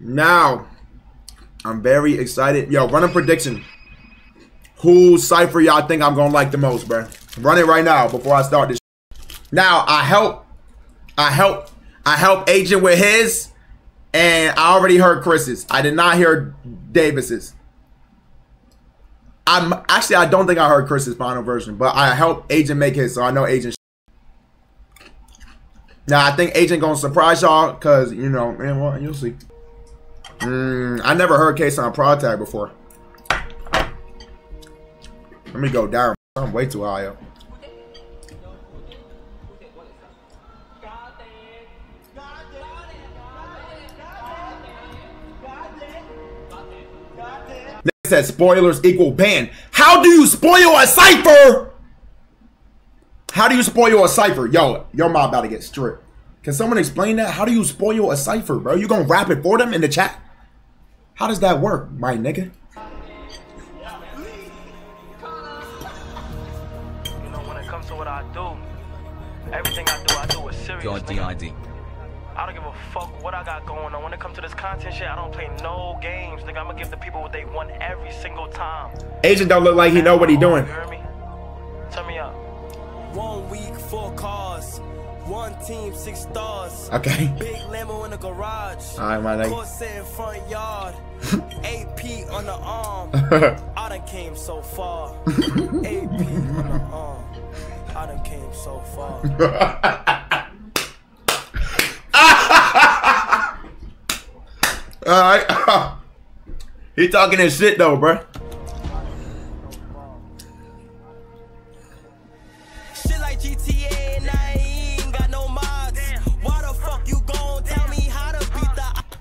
Now, I'm very excited. Yo, run a prediction. Who cipher y'all think I'm gonna like the most, bro? Run it right now before I start this. Now, I help, I help, I help Agent with his, and I already heard Chris's. I did not hear Davis's. I'm actually I don't think I heard Chris's final version, but I helped Agent make his, so I know Agent. Now I think Agent gonna surprise y'all, cause you know, man, well, you'll see. Mm, I never heard Kason Prod Tag before. Let me go down. I'm way too high up. said spoilers equal ban. How do you spoil a cipher? How do you spoil a cipher? Yo, your mom about to get stripped. Can someone explain that? How do you spoil a cipher, bro? You gonna rap it for them in the chat? How does that work, my nigga? You know, when it comes to what I do, everything I do, I do with serious. Your nigga. DID. I don't give a fuck what I got going on. When it comes to this content shit, I don't play no games. Nigga, I'ma give the people what they want every single time. Agent don't look like he know what he doing. You hear me? Turn me up. One week, four cars. One team, six stars. Okay. Big Lambo in the garage. All right, my nigga. Corsair in front yard. AP on the arm. I done came so far. AP on the arm. I done came so far. All right. he talking his shit though, bro.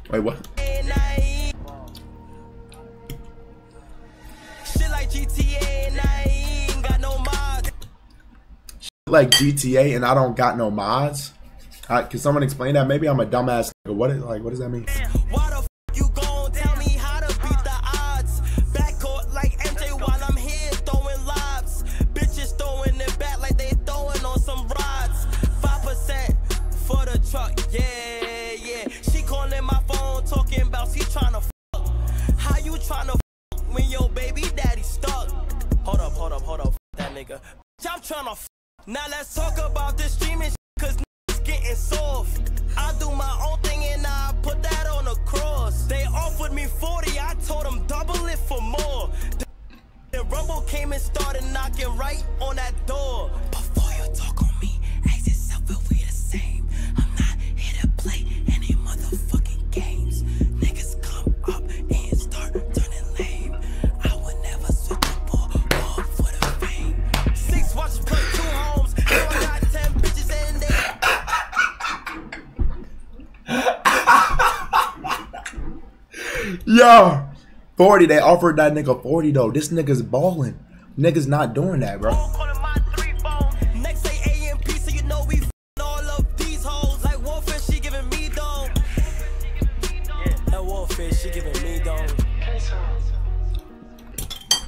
Wait, what? and I ain't- Shit like GTA and I ain't got no mods. Like GTA and I don't got no mods. Uh, can someone explain that? Maybe I'm a dumbass. What is like? What does that mean? Nigga. I'm tryna fuck. Now let's talk about this streaming cause niggas getting soft. I do my own thing and I put that on the cross. They offered me 40, I told them double it for more. The rumble came and started knocking right on that door. Yo, 40. They offered that nigga 40 though. This nigga's balling. Niggas not doing that, bro. Yeah.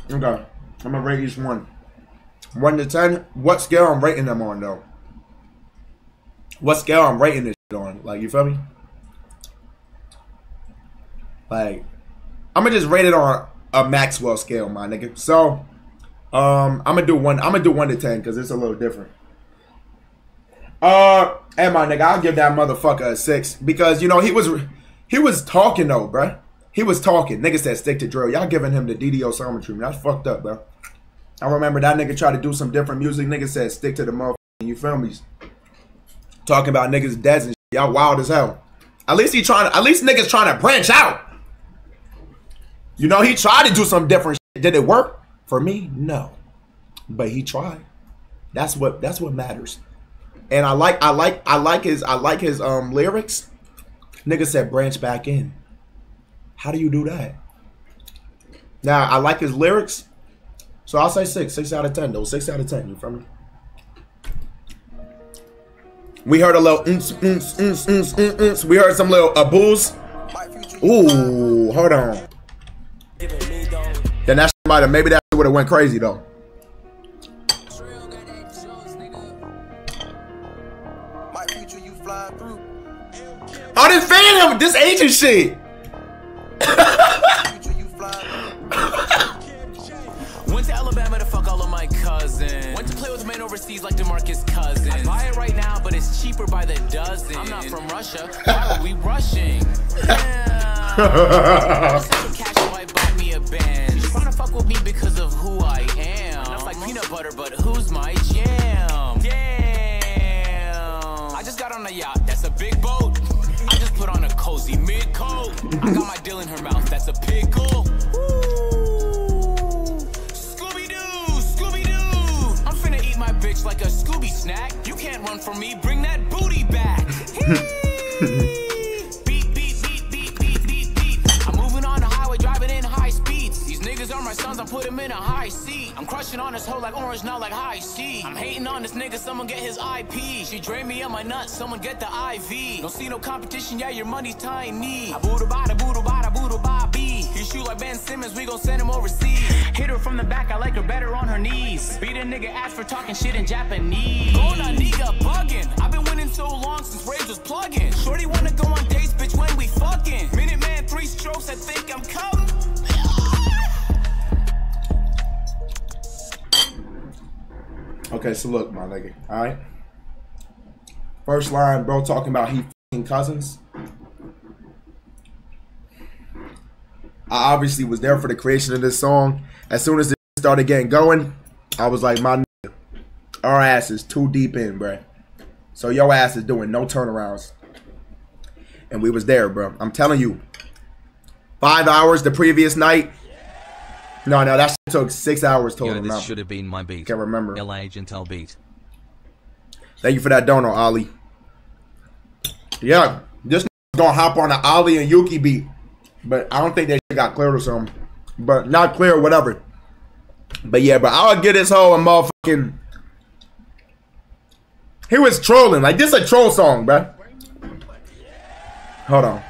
Okay. I'm gonna rate each one. One to ten. What scale I'm rating them on though? What scale I'm rating this on? Like you feel me? Like I'm gonna just rate it on a Maxwell scale, my nigga. So um I'm gonna do one I'm gonna do one to ten because it's a little different. Uh and my nigga, I'll give that motherfucker a six because you know he was he was talking though, bruh. He was talking. Nigga said stick to drill. Y'all giving him the DDO sermon treatment. That's fucked up, bro. I remember that nigga tried to do some different music. Nigga said stick to the motherfucker. You feel me? Talking about niggas dead and. Y'all wild as hell. At least he trying at least niggas trying to branch out. You know, he tried to do some different shit. Did it work? For me, no. But he tried. That's what that's what matters. And I like I like I like his I like his um lyrics. Nigga said branch back in. How do you do that? Now I like his lyrics. So I'll say six, six out of ten though. Six out of ten, you feel me? We heard a little oons, oons, oons. We heard some little abus. Ooh, hold on. Might have maybe that would have went crazy though. My future, you fly through. Oh, this fan him, this agent shit. Went to Alabama to fuck all of my cousins. Went to play with men overseas like DeMarcus Cousins. I buy it right now, but it's cheaper by the dozen. I'm not from Russia. Why are we rushing? Yeah. a pickle. Scooby Doo, Scooby Doo. I'm finna eat my bitch like a Scooby snack. You can't run from me. Bring that booty back. beep, beep, beep, beep, beep, beep, beep. I'm moving on the highway, driving in high speeds. These niggas are my sons. I put them in a high seat. I'm crushing on this hoe like orange, not like high C. I'm hating on this nigga. Someone get his IP. She drained me on my nuts. Someone get the IV. Don't see no competition. Yeah, your money's tiny. I boodle bada, boodle bada, boodle bobby. Shoot like Ben Simmons. We gon' send him overseas. Hit her from the back. I like her better on her knees. Beat a nigga ass for talking shit in Japanese. On nigga bugging. I've been winning so long since Rage was plugging. Shorty wanna go on dates, bitch, when we fucking. Minute man, three strokes. I think I'm coming. Okay, so look, my nigga. All right. First line, bro, talking about he cousins. I obviously was there for the creation of this song. As soon as it started getting going, I was like, my nigga, our ass is too deep in, bro. So your ass is doing no turnarounds. And we was there, bro. I'm telling you. Five hours the previous night. No, no, that shit took six hours total. Yo, this should have been my beat. Can't remember. LA Agent L beat. Thank you for that donor, Ali. Yeah, this gonna hop on the Ali and Yuki beat, but I don't think that shit got cleared or something. But not clear, whatever. But yeah, but I'll get this whole a motherfucking. He was trolling. Like this, a troll song, bruh. Hold on.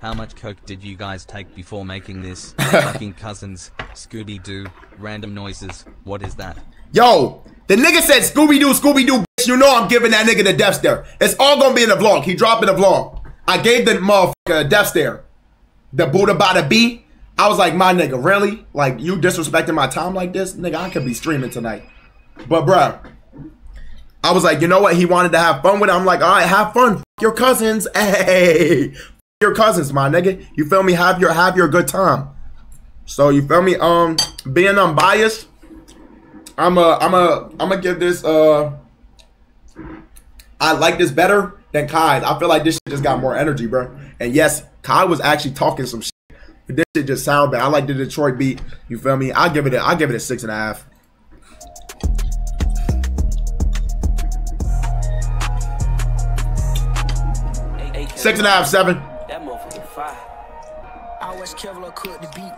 How much coke did you guys take before making this? Fucking cousins, Scooby Doo, random noises. What is that? Yo, the nigga said Scooby Doo, Scooby Doo, bitch. You know I'm giving that nigga the death stare. It's all gonna be in the vlog. He dropping the vlog. I gave the motherfucker a death stare. The Buddha Bada B. I was like, my nigga, really? Like, you disrespecting my time like this? Nigga, I could be streaming tonight. But, bruh, I was like, you know what? He wanted to have fun with it. I'm like, all right, have fun. F your cousins. Hey, your cousins, my nigga. You feel me? Have your have your good time. So you feel me? Um, being unbiased, I'm a I'm a I'm gonna give this uh I like this better than Kai's. I feel like this shit just got more energy, bro. And yes, Kai was actually talking some shit. But this shit just sound bad. I like the Detroit beat. You feel me? I give it a I give it a six and a half. Six and a half, seven. That motherfucker fire. I watch Kevlar cook the beat.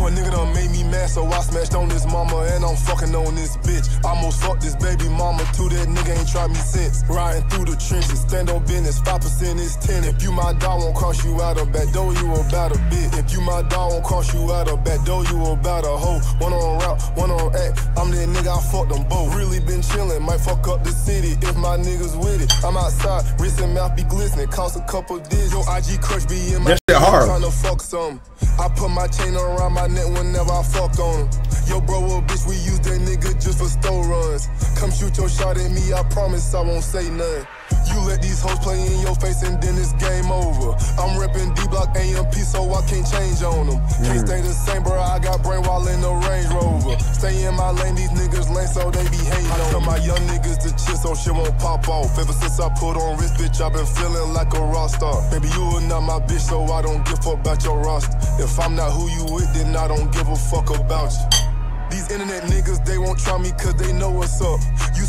One nigga done made me mad, so I smashed on this mama and I'm fucking on this bitch. I almost fucked this baby mama too, that nigga ain't tried me since. Riding through the trenches, stand on business, 5% is 10. If you my dog, won't cost you out of back door, you about a bitch. If you my dog, won't cost you out of back door, you about a hoe. One on route, one on act, I'm that nigga, I fuck them both. Really been chillin', might fuck up the city if my niggas with it. I'm outside, wrist and mouth be glistening, cost a couple digits. Yo, IG crush be in my That shit hard. Tryna fuck some. I put my chain around my neck whenever I fuck on him. Yo, bro, a bitch, we use that nigga just for store runs. Come shoot your shot at me, I promise I won't say nothing. You let these hoes play in your face and then it's game over. I'm reppin' D Block AMP, so I can't change on them. Can't stay the same, bro. I got brain wall in the Range Rover. Stay in my lane, these niggas lame, so they be hating I tell my young niggas to chill so shit won't pop off. Ever since I put on wrist, bitch, i been feeling like a rock star. Baby, you are not my bitch, so I don't give a fuck about your roster. If I'm not who you with, then I don't give a fuck about you. These internet niggas, they won't try me cause they know what's up.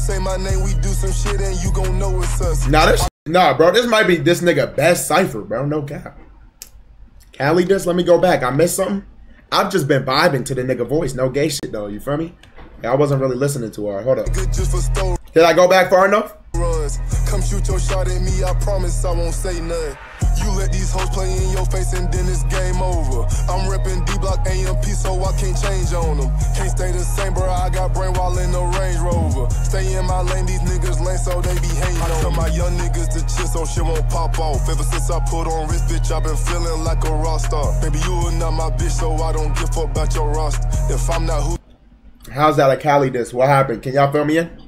Say my name, we do some shit and you gon' know it's us. Nah, this nah, bro. This might be this nigga best cipher, bro. No cap. Cali, this. Let me go back. I missed something. I've just been vibing to the nigga voice. No gay shit though. You feel me? Yeah, I wasn't really listening to her. Hold up. Good just for store. Did I go back far enough? runs. Come shoot your shot at me, I promise I won't say nothing. You let these hoes play in your face and then it's game over. I'm reppin' D Block AMP, so I can't change on them. Can't stay the same, bro. I got brain wall in the Range Rover. Stay in my lane, these niggas lame, so they be hating I tell my young niggas to chill so shit won't pop off. Ever since I put on wrist, bitch, i been feeling like a rock star. Baby, you are not my bitch, so I don't give a fuck about your roster. If I'm not who How's that a Cali diss? What happened? Can y'all fill me in?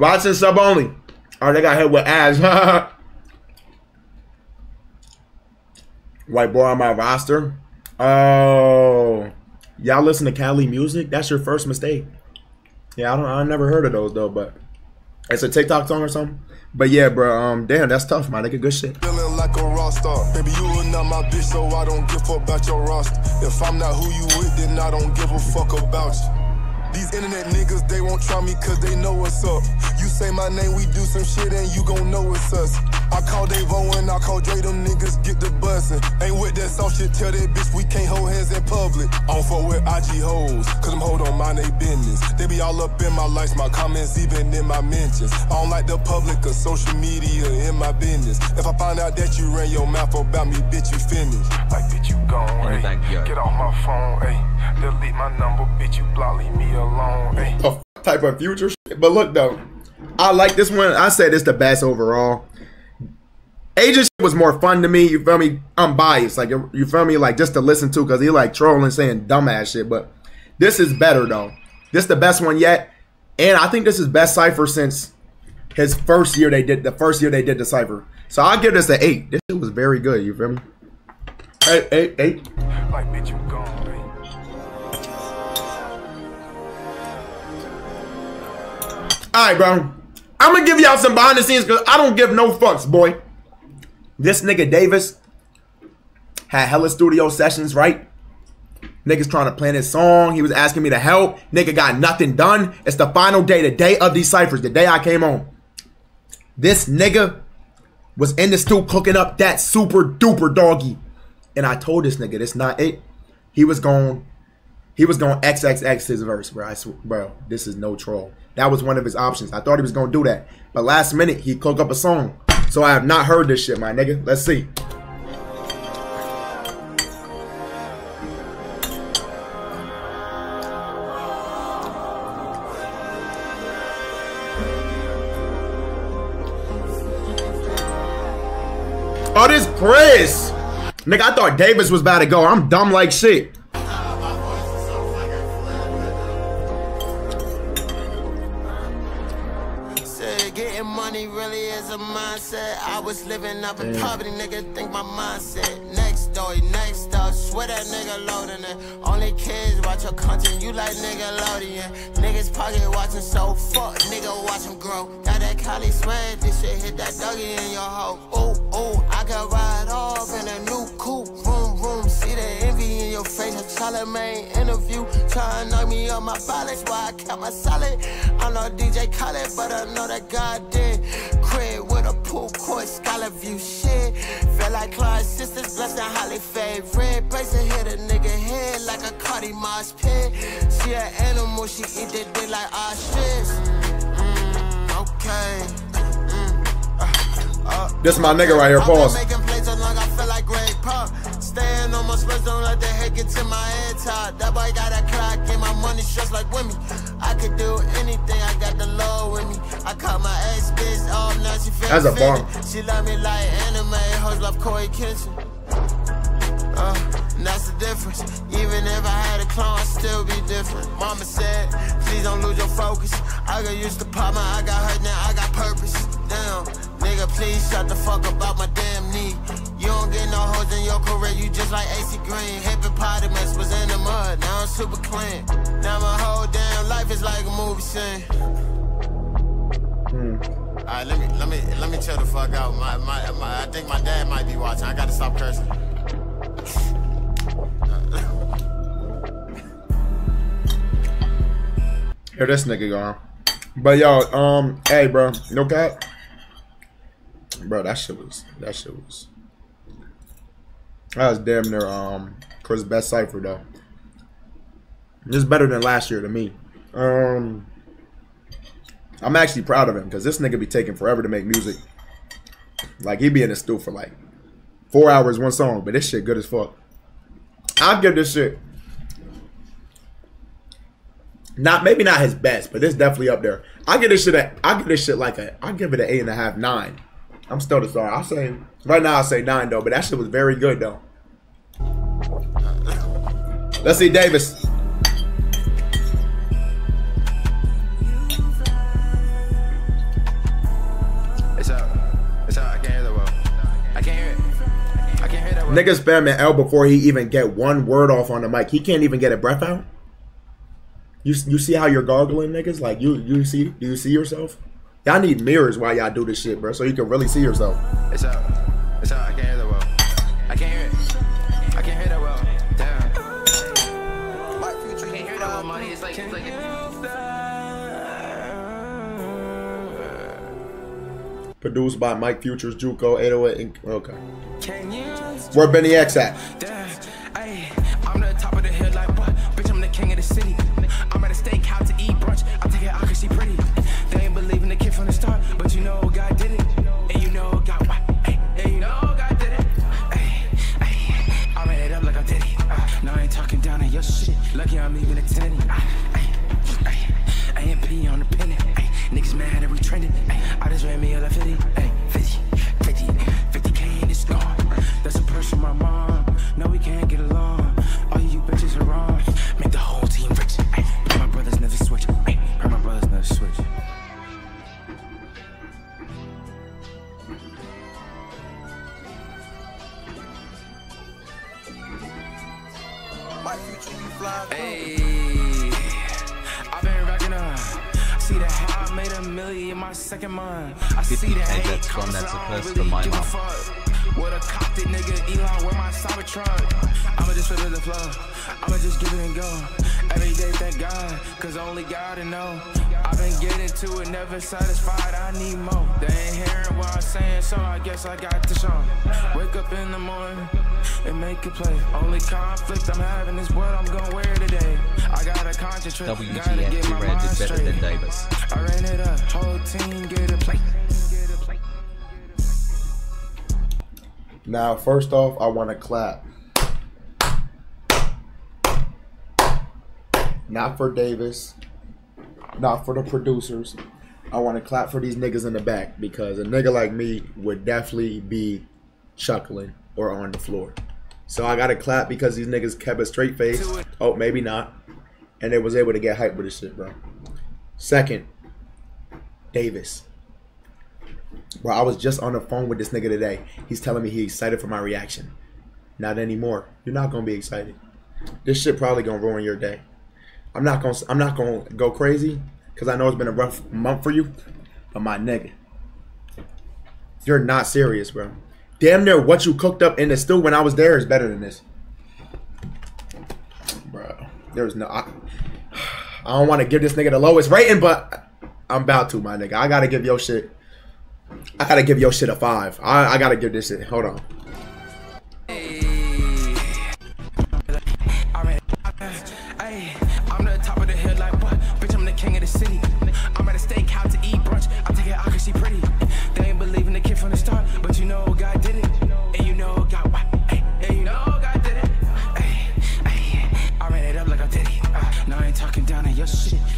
Watson sub only. Oh, they got hit with ads. White boy on my roster. Oh, y'all listen to Cali music? That's your first mistake. Yeah, I don't. I never heard of those though, but it's a TikTok song or something. But yeah, bro. Um, damn, that's tough, man. They get good shit. Feeling like a rock star. Baby, you are not my bitch, so I don't give a fuck about your roster. If I'm not who you with, then I don't give a fuck about you. These internet niggas, they won't try me cause they know what's up. You say my name, we do some shit and you gon' know it's us. I call Dave Owen, I call Dre, them niggas get the bussin'. Ain't with that soft shit, tell that bitch we can't hold hands in public. I don't fuck with IG hoes, cause them hoes don't mind they business. They be all up in my likes, my comments, even in my mentions. I don't like the public or social media in my business. If I find out that you ran your mouth about me, bitch, you finished. Like, bitch, you gone, ayy. Get off my phone, ayy. Delete my number, bitch, you block, leave me alone, eh? f- type of future shit. But look though, I like this one. I said it's the best overall. Agent shit was more fun to me. You feel me? I'm biased. Like you you feel me? Like just to listen to because he like trolling, saying dumbass shit. But this is better though. This the best one yet, and I think this is best cipher since his first year they did the first year they did the cipher. So I'll give this an eight. This shit was very good. You feel me? Eight, eight, eight. Like, bitch, you gone, All right, bro. I'm gonna give y'all some behind the scenes because I don't give no fucks, boy. This nigga Davis had hella studio sessions, right? Niggas trying to plan his song. He was asking me to help. Nigga got nothing done. It's the final day, the day of these ciphers, the day I came home. This nigga was in the stew cooking up that super duper doggy. And I told this nigga, this not it. He was going, he was going XXX his verse, bro. I swear, bro, this is no troll. That was one of his options. I thought he was gonna do that. But last minute, he cooked up a song. So I have not heard this shit, my nigga. Let's see. Oh, this Chris. Nigga, I thought Davis was about to go. I'm dumb like shit. Mindset. I was living up in poverty, nigga. Think my mindset. Next story, next up. Swear that nigga loading it. Only kids watch your content, you like Nickelodeon. Niggas pocket watching so fuck, nigga watch him grow. Got that Cali sweat, this shit hit that doggy in your hoe. Ooh, ooh, I can ride off in a new coupe. Vroom, vroom, see the envy in your face. A Charlemagne interview, try to knock me up my balance. Why I kept my solid. I'm no DJ Khaled, but I know that God did. Pool court, scholar view shit. Feel like Clyde's sisters, blessed and highly favorite. Bracelet hit a nigga head like a Cardi Moss pit. She an animal, she eat that dick like ostrich. Mm, okay. Mm, mm, uh, uh, this my nigga right here, pause. making plays so I feel like Greg Pop. Staying on my space, don't let the head get to my head top. That boy got a clock, and my money just like me. I could do anything, I got the law with me. I caught my ex bitch off, now she feel That's a bomb. She love me like anime, hoes love Corey Kenshin. Uh, and that's the difference. Even if I had a clone, I'd still be different. Mama said, please don't lose your focus. I got used to pop my, I got hurt, now I got purpose. Damn, nigga, please shut the fuck up about my damn knee. You don't get no hoes in your career, you just like AC Green. Hippopotamus was in the mud, now I'm super clean. Now my whole damn life is like a movie scene. Alright, let me let me let me chill the fuck out. My, my, my I think my dad might be watching. I gotta stop cursing. Here this nigga going. But yo, um, hey, bro, no cap. Bro, that shit was that shit was. That was damn near um Chris best cipher though. It's better than last year to me. Um, I'm actually proud of him because this nigga be taking forever to make music. Like he be in the stool for like four hours one song, but this shit good as fuck. I'll give this shit not maybe not his best, but it's definitely up there. I give this shit a I give this shit like a I give it an eight and a half, nine. I'm still the star. I'll say right now I say nine though, but that shit was very good though. Let's see Davis. It's out. It's out. I can't hear that well. I can't hear it. I can't hear that well. Nigga spamming L before he even get one word off on the mic. He can't even get a breath out. You you see how you're gargling, niggas? Like you you see do you see yourself? Y'all need mirrors while y'all do this shit, bro, so you can really see yourself. It's up. It's out. I can't hear that well. I can't hear it. I can't hear that well. Damn. Can't hear that well, money. It's like, it's like Produced by Mike Futures, Juco, 808 Inc. Okay. Where Benny X at? Ay, I'm the top of the hill like what? Bitch, I'm the king of the city. I'm at a steakhouse to eat brunch. I take it out cause she pretty. They ain't believe kid from the start, but you know God did it. And you know God what? Ay, and you know God did it. I ran it up like I did it. Uh, no, I ain't talking down on your shit. Lucky I'm even a. Uh, ay, ay, AMP on the penny. Niggas mad second. I see the hate that's one that's a really for my mom. What a cop it, nigga. Elon, where my Cybertruck? I'ma just flip it the flow. I'ma just give it and go. Every day, thank God, cause only God to know. I've been getting to it, never satisfied. I need more. They ain't hearing what I'm saying, so I guess I got to show. Wake up in the morning and make a play. Only conflict I'm having is what I'm gonna wear today. I gotta concentrate. gotta WTF get my mind better straight. than Davis. I ran it up, whole team get a plate. Now, first off, I want to clap. Not for Davis, not for the producers. I want to clap for these niggas in the back because a nigga like me would definitely be chuckling or on the floor. So I got to clap because these niggas kept a straight face. Oh, maybe not. And they was able to get hype with this shit, bro. Second, Davis. Bro, I was just on the phone with this nigga today. He's telling me he's excited for my reaction. Not anymore. You're not gonna be excited. This shit probably gonna ruin your day. I'm not gonna. I'm not gonna go crazy because I know it's been a rough month for you. But my nigga, you're not serious, bro. Damn near what you cooked up in the stew when I was there is better than this, bro. There's no. I, I don't want to give this nigga the lowest rating, but I'm about to, my nigga. I gotta give your shit. I gotta give your shit a five. I, I gotta give this shit. Hold on.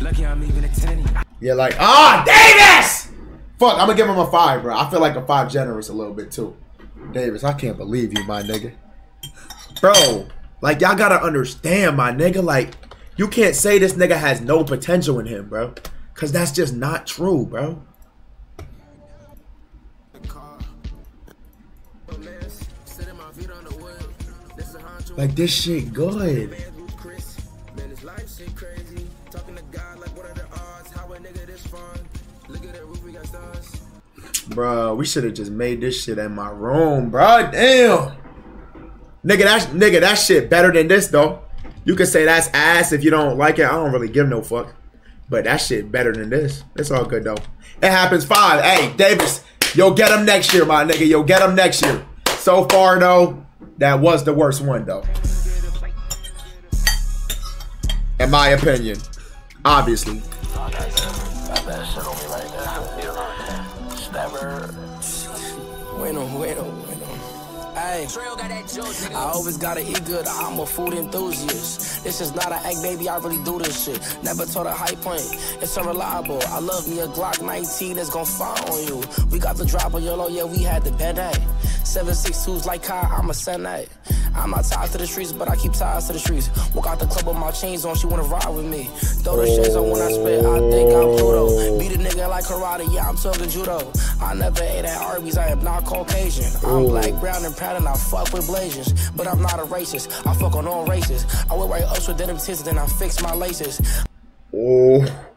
Lucky I'm leaving a tenny. Yeah, like ah, Davis. Fuck, I'm gonna give him a five, bro. I feel like a five generous a little bit too. Davis, I can't believe you, my nigga. Bro, like y'all gotta understand, my nigga. Like, you can't say this nigga has no potential in him, bro. Cause that's just not true, bro. Like this shit good. Bro, we should have just made this shit in my room, bro. Damn. Nigga, that nigga, that shit better than this though. You can say that's ass if you don't like it. I don't really give no fuck. But that shit better than this. It's all good though. It happens five. Hey, Davis, you'll get him next year, my nigga. You'll get him next year. So far though, that was the worst one though. In my opinion. Obviously. I always gotta eat good. I'm a food enthusiast. This is not an act, baby. I really do this shit. Never told a high point. It's unreliable. I love me a Glock 19 that's gon' fire on you. We got the drop on YOLO, yeah, we had the bad day. 762s like Kai, I'm a Senate. I'm not tied to the streets, but I keep ties to the streets. Walk out the club with my chains on, she wanna ride with me. Throw the shades on when I spit, I think I'm Pluto. Beat a nigga like karate, yeah, I'm talking judo. I never ate at Arby's, I am not Caucasian. I'm black, brown, and proud, and I fuck with Blasians. But I'm not a racist, I fuck on all races. I wear white ups with denim tits, then I fix my laces. Oh.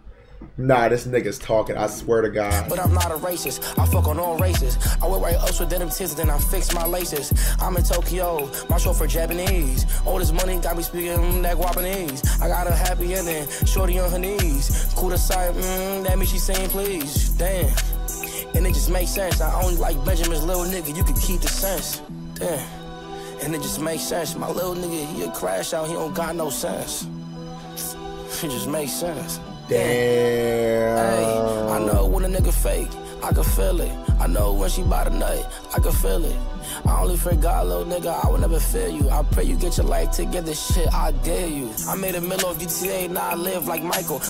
Nah, this nigga's talking. I swear to God. But I'm not a racist. I fuck on all races. I wear white ups with denim tits, then I fix my laces. I'm in Tokyo, my show for Japanese. All this money got me speaking that Guapanese. I got a happy ending, shorty on her knees. Cool to sight, mm, that means she saying please. Damn. And it just makes sense. I only like Benjamin's little nigga, you can keep the sense. Damn. And it just makes sense. My little nigga, he a crash out, he don't got no sense. It just makes sense. Damn. I know when a nigga fake, I can feel it. I know when she by the night, I can feel it. I only fear God, little nigga, I will never fail you. I pray you get your life together, shit, I dare you. I made a mill of GTA, now I live like Michael.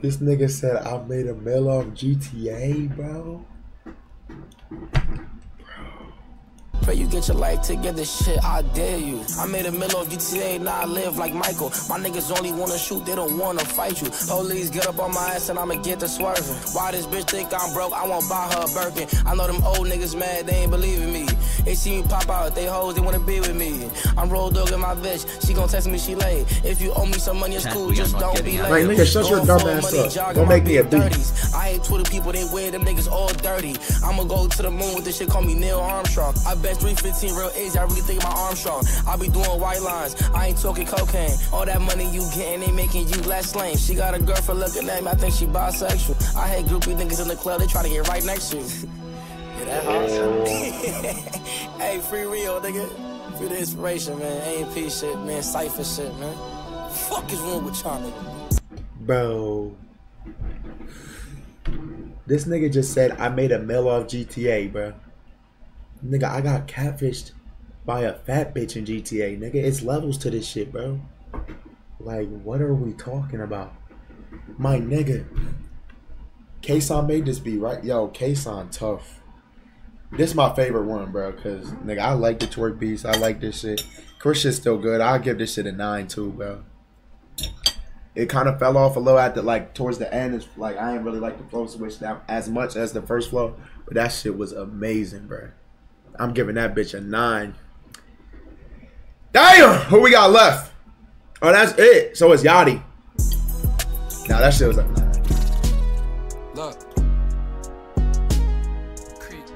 This nigga said I made a mill off GTA, bro. Pray you get your life together, shit, I dare you. I made a mill of GTA, now I live like Michael. My niggas only wanna shoot, they don't wanna fight you. Police get up on my ass and I'ma get to swerving. Why this bitch think I'm broke? I won't buy her a Birkin. I know them old niggas mad, they ain't believing me. They see me pop out, they hoes, they wanna be with me. I'm road dog in my bitch, she gon' text me, she late. If you owe me some money, it's cool, just don't be out. late. Like, nigga, shut your dumb ass money, up. jogging Don't make me a big beat. I hate Twitter people, they weird, them niggas all dirty. I'ma go to the moon with this shit, call me Neil Armstrong. I bet 315 real easy, I really think my arm strong. I be doing white lines, I ain't talking cocaine. All that money you getting, they making you less lame. She got a girlfriend looking at me, I think she bisexual. I hate groupie niggas in the club, they try to get right next to you. yeah, that hard. hey, free real, nigga. Free the inspiration, man. AMP shit, man. Cypher shit, man. Fuck is wrong with y'all, nigga? Bro. This nigga just said I made a mill off GTA, bro. Nigga, I got catfished by a fat bitch in GTA, nigga. It's levels to this shit, bro. Like, what are we talking about? My nigga. Kason made this beat, right? Yo, Kason tough. This my favorite one, bro, cause nigga, I like the twerk beats. I like this shit. Chris shit's still good. I'll give this shit a nine too, bro. It kind of fell off a little at the like towards the end. It's like I ain't really like the flow switch that as much as the first flow, but that shit was amazing, bro. I'm giving that bitch a nine. Damn, who we got left? Oh, that's it. So it's Yachty. Now that shit was a nine. Look. Creep.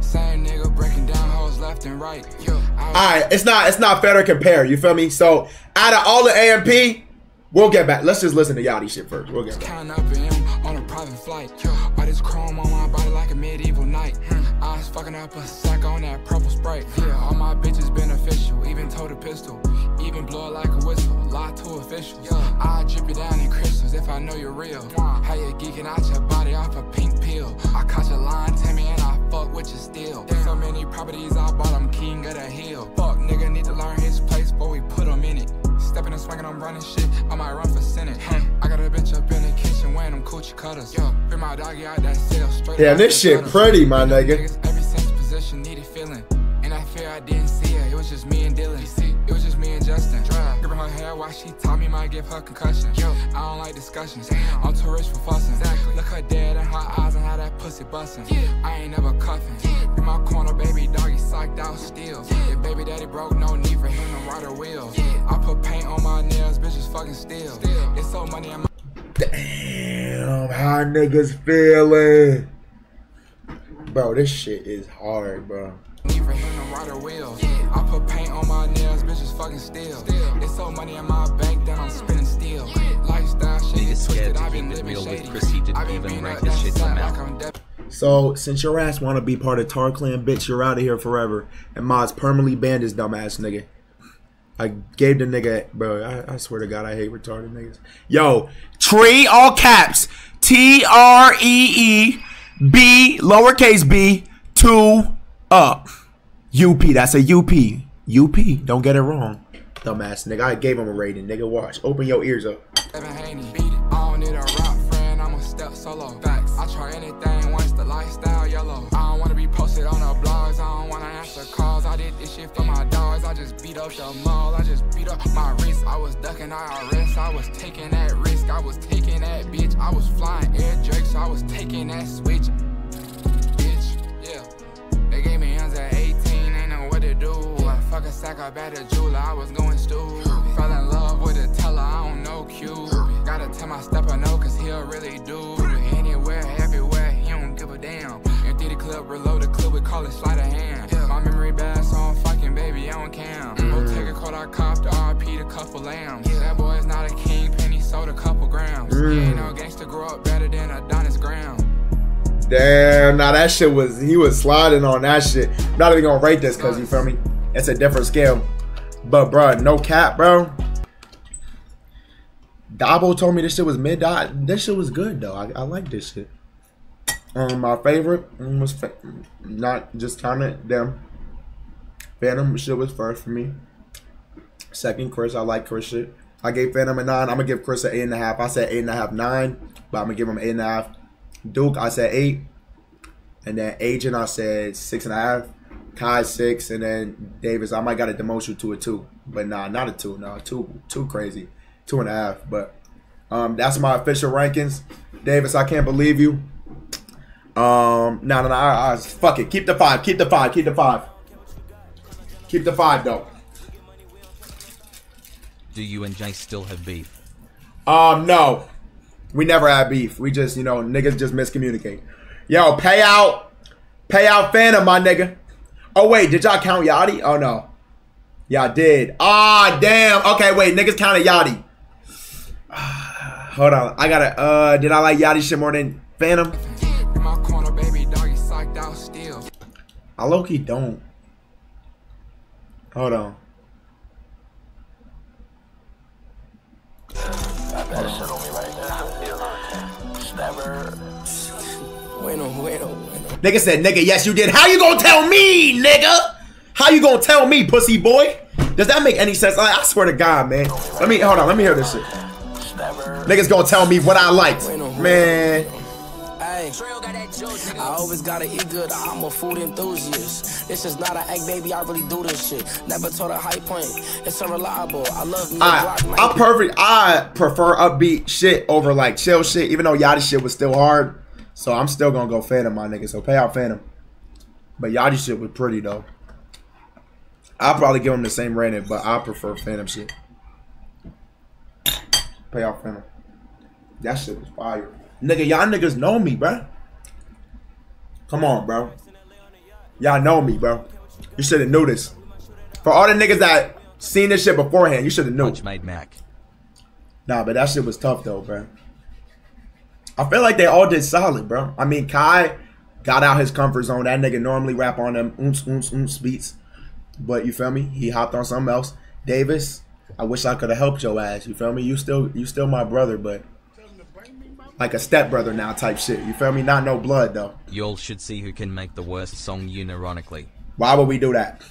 Same nigga breaking down hoes left and right. Yo, All right, it's not it's not fair to compare. You feel me? So out of all the AMP, we'll get back. Let's just listen to Yachty shit first. We'll get back. Counting up in him on a private flight. All this chrome on my body like a medieval knight. Hmm. I was fucking up a sack on that purple sprite. Yeah, all my bitches beneficial, even told a pistol. Even blow it like a whistle, lie to officials. I drip you down in crystals if I know you're real. How you geeking out your body off a pink pill. I caught your line, Tammy, and I fuck with you still. So many properties I bought, I'm king of the hill. Fuck, nigga need to learn his place before we put him in it. Stepping and swinging, I'm running shit. I might run for senate. Hey, I got a bitch up in the kitchen wearing them coochie cutters. Yo, bring my doggy out that cell straight. Yeah, this shit gutter. pretty, my nigga. Every sense possession needed feeling. And I fear I didn't see her. It was just me and Dylan. It was just me and Justin. Gripping her hair while she taught me might give her concussion. Yo, I don't like discussions. I'm too rich for fussing. Exactly. Look her dead in her eyes and how that pussy bustin'. I ain't never cuffing. In my corner, baby doggy psyched out still. If baby daddy broke, no need for him to ride a wheel. I put paint on my nails, bitches fucking still. It's so money in my Damn, how niggas feeling? Bro, this shit is hard, bro. Need for him to ride a wheel. I put paint on my nails, bitches fucking still. It's so money in my bank that I'm spending still. Lifestyle shit Niggas is scared twisted, to I've keep been it living real with shady. Chris, he didn't I've been even beating rank his shit sack from like out. I'm dead. So since your ass want to be part of Tar Clan, bitch, you're out of here forever. And Mods permanently banned this dumbass nigga. I gave the nigga, bro. I, I swear to God, I hate retarded niggas. Yo, tree all caps. T R E E B lowercase b two up. UP. That's a UP. UP. Don't get it wrong. Dumbass nigga. I gave him a rating. Nigga, watch. Open your ears up. Evan Haney, beat it. I don't need a rap friend, I'm a step solo. Facts. I try anything once the lifestyle yellow. I don't wanna be posted on the blogs, I don't wanna answer calls. I did this shit for my dogs, I just beat up the mall, I just beat up my wrist. I was ducking IRS, I was taking that risk, I was taking that bitch. I was flying air drakes, I was taking that switch. Fuck a sack up at a jeweler, I was going stupid. Fell in love with a teller, I don't know Q. Gotta tell my stepper no, cause he'll really do. Anywhere, everywhere, he don't give a damn. Empty the clip, reload the clip, we call it sleight of hand. My memory bad, so I'm fucking baby on cam. Mm. Go take a cold, I copped RP to couple lambs. That boy's not a king, penny sold a couple grams. Mm. He ain't no gangster, grow up better than Adonis Graham. Damn, now that shit was he was sliding on that shit. I'm not even gonna rate this because you feel me? It's a different scale. But bro, no cap, bro. Dabo told me this shit was mid. dot. This shit was good though. I, I like this shit. Um, my favorite was fa- not just kind of them. Fanum shit was first for me. Second, Chris. I like Chris shit. I gave Fanum a nine. I'm gonna give Chris an eight and a half. I said eight and a half, nine, but I'm gonna give him eight and a half. Duke, I said eight, and then Agent, I said six and a half. Kai six, and then Davis, I might got a demote you to a two, but nah, not a two. No, two, two crazy, two and a half. But um, that's my official rankings. Davis, I can't believe you. Um, no, no, no, I, I, fuck it. Keep the five. Keep the five. Keep the five. Keep the five though. Do you and Jay still have beef? Um, no. We never had beef. We just, you know, niggas just miscommunicate. Yo, payout, payout, Pay out Fanum, my nigga. Oh, wait. Did y'all count Yachty? Oh, no. Y'all did. Ah, damn. Okay, wait. Niggas counted Yachty. Hold on. I gotta, uh, did I like Yachty shit more than Fanum? Corner, baby still. I low key don't. Hold on. Bueno, bueno, bueno. Nigga said, nigga, yes, you did. How you gonna tell me, nigga? How you gonna tell me, pussy boy? Does that make any sense? I, I swear to God, man. Let me, hold on, let me hear this shit. Niggas gonna tell me what I liked. Man. I always gotta eat good. I'm a food enthusiast. This is not an act, baby. I really do this shit. Never told a high point. It's unreliable. I love me. I, I'm perfect. I prefer upbeat shit over like chill shit, even though Yachty shit was still hard. So I'm still gonna go Fanum, my nigga. So pay out Fanum. But Yachty shit was pretty though. I'll probably give him the same rating, but I prefer Fanum shit. Pay out Fanum. That shit was fire. Nigga, y'all niggas know me, bruh. Come on, bro. Y'all know me, bro. You should have knew this. For all the niggas that seen this shit beforehand, you should have knew. Much made Mac. Nah, but that shit was tough though, bro. I feel like they all did solid, bro. I mean, Kai got out his comfort zone. That nigga normally rap on them oomps oomps oomps beats, but you feel me? He hopped on something else. Davis, I wish I could have helped your ass. You feel me? You still you still my brother, but like a stepbrother now type shit. You feel me? Not no blood though. Y'all should see who can make the worst song unironically. Why would we do that?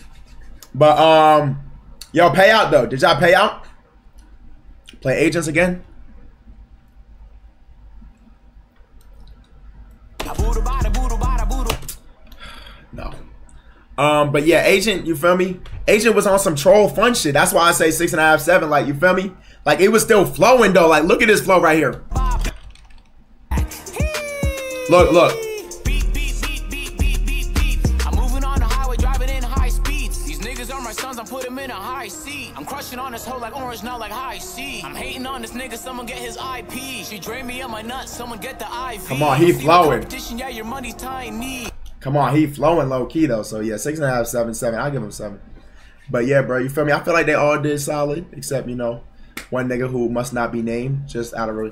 But um, yo, pay out though. Did y'all pay out? Play agents again? Um, but yeah, agent, you feel me? Agent was on some troll fun shit. That's why I say six and a half, seven. Like, you feel me? Like it was still flowing though. Like, look at this flow right here. Look, look. I'm moving on the highway, driving in. These niggas are my sons, I'm put 'em in a high seat. I'm crushing on this hoe like orange, now like high C. I'm hating on this nigga, someone get his IP. She drain me on my nuts, someone get the IV. Come on, he flowing. Yeah, your money's tiny. Come on, he flowing low key though. So yeah, six and a half, seven, seven. I'll give him seven. But yeah, bro, you feel me? I feel like they all did solid, except you know, one nigga who must not be named, just out of. Re-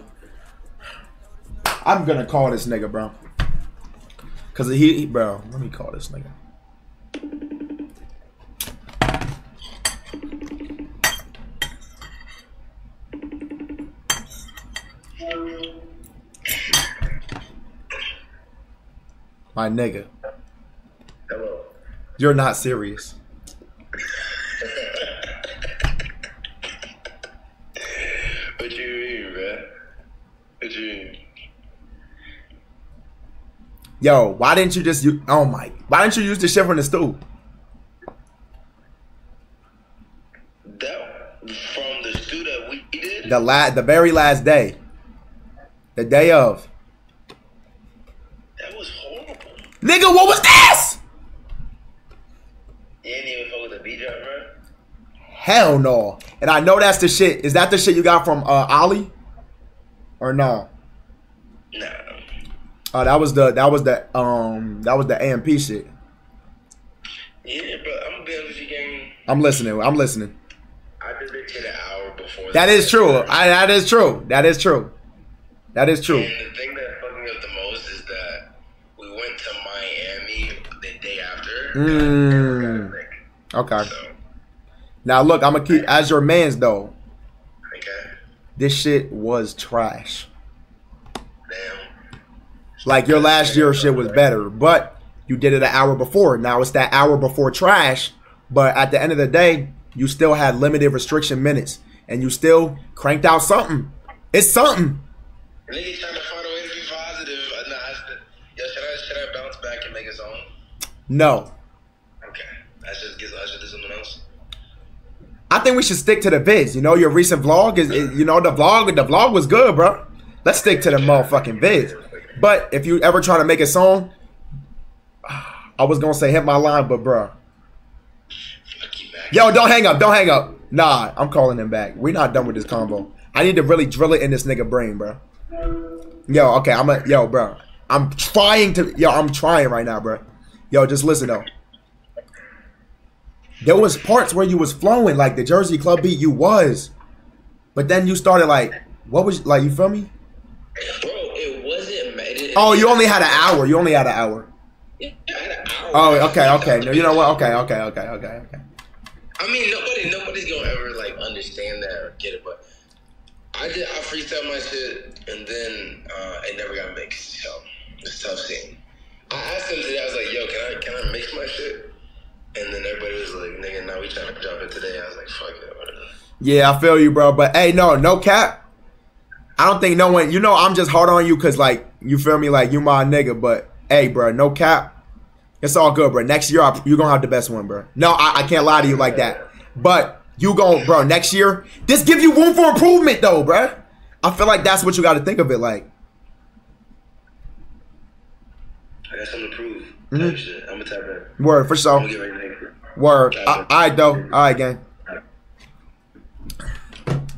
I'm gonna call this nigga, bro. Cause he, he, bro. Let me call this nigga. My nigga. You're not serious. What you mean, man? What you mean? Yo, why didn't you just use? Oh my! Why didn't you use the shit from the stool? That from the stew that we did. The la- the very last day, the day of. That was horrible. Nigga, what was this? You didn't even fuck with the beat drop, bro. Hell no! And I know that's the shit. Is that the shit you got from uh, Ali? Or no? Nah. Oh, that was the that was the um that was the AMP shit. Yeah, bro. I'm be you, gang. I'm listening. I'm listening. I did it to the hour before. That is true. I, that is true. That is true. That is true. And the thing that fucked me up the most is that we went to Miami the day after. Mm. Okay. Now look, I'm gonna keep as your man's though. Okay. This shit was trash. Like your last year shit was better, but you did it an hour before. Now it's that hour before trash, but at the end of the day, you still had limited restriction minutes, and you still cranked out something. It's something. Nigga trying to find a way to be positive. Uh, Nah, yo, should I should I bounce back and make a song? No, Okay. I should get I should do something else. I think we should stick to the vids. You know, your recent vlog is, is- you know, the vlog. The vlog was good, bro. Let's stick to the motherfucking vids. But if you ever try to make a song, I was gonna say hit my line, but bro. Yo, don't hang up, don't hang up. Nah, I'm calling him back. We're not done with this combo. I need to really drill it in this nigga brain, bro. Yo, okay, I'm a yo, bro. I'm trying to yo, I'm trying right now, bro. Yo, just listen though. There was parts where you was flowing like the Jersey Club beat you was, but then you started like what was like you feel me? Bro, it wasn't. It, Oh, you only had an hour. You only had an hour. I had an hour. Oh, okay, okay. No, you know what? Okay, okay, okay, okay, okay. I mean, nobody, nobody's gonna ever like understand that or get it. But I did, I freestyle my shit, and then uh, it never got mixed. So it's tough scene. I asked them today. I was like, "Yo, can I can I mix my shit?" And then everybody was like, "Nigga, now we trying to drop it today." I was like, "Fuck it, whatever." Yeah, I feel you, bro. But hey, no, no cap. I don't think no one. You know, I'm just hard on you because like you feel me, like you my nigga. But hey, bro, no cap. It's all good, bro. Next year, you're gonna have the best one, bro. No, I, I can't lie to you like that. But you gon' bro. Next year, this give you room for improvement, though, bro. I feel like that's what you got to think of it like. I got something to prove. Mhm. I'm gonna type that. Word for I'm sure. Word. All right, though. All right, gang.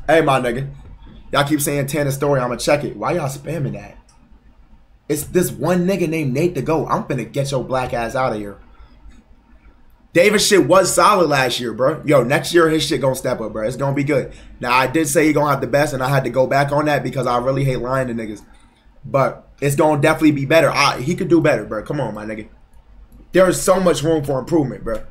Hey, my nigga. Y'all keep saying Tanner story. I'ma check it. Why y'all spamming that? It's this one nigga named Nate the Goat. I'm finna get your black ass out of here. David shit was solid last year, bro. Yo, next year his shit gonna step up, bro. It's gonna be good. Now I did say he gonna have the best, and I had to go back on that because I really hate lying to niggas. But it's gonna definitely be better. I, he could do better, bro. Come on, my nigga. There is so much room for improvement, bro.